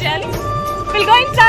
We'll go inside.